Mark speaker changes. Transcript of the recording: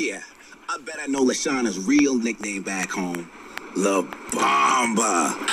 Speaker 1: Yeah, I bet I know Lashana's real nickname back home. La Bomba.